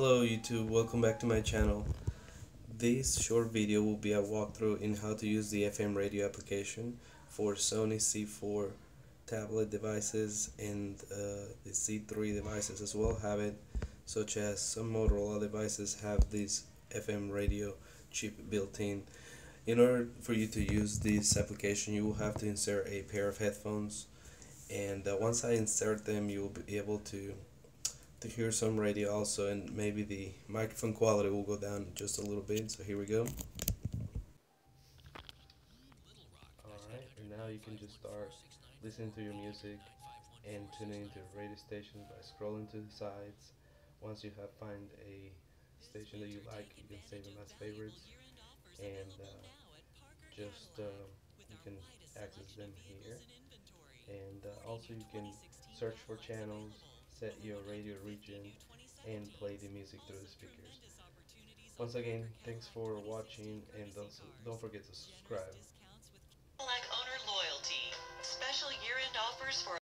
Hello YouTube, welcome back to my channel. This short video will be a walkthrough in how to use the FM radio application for Sony Z4 tablet devices and uh, the Z3 devices as well have it such as some Motorola devices have this FM radio chip built in. In order for you to use this application you will have to insert a pair of headphones and uh, once I insert them you will be able to to hear some radio also and maybe the microphone quality will go down just a little bit. So here we go. Alright and now you can just start listening to your music and tuning into radio stations by scrolling to the sides. Once you have find a station that you like you can save them as favorites. And uh, just uh, you can access them here. And uh, also you can search for channels set your radio region and play the music through the speakers. Once again, thanks for watching and don't, don't forget to subscribe. Like owner loyalty, special year-end offers for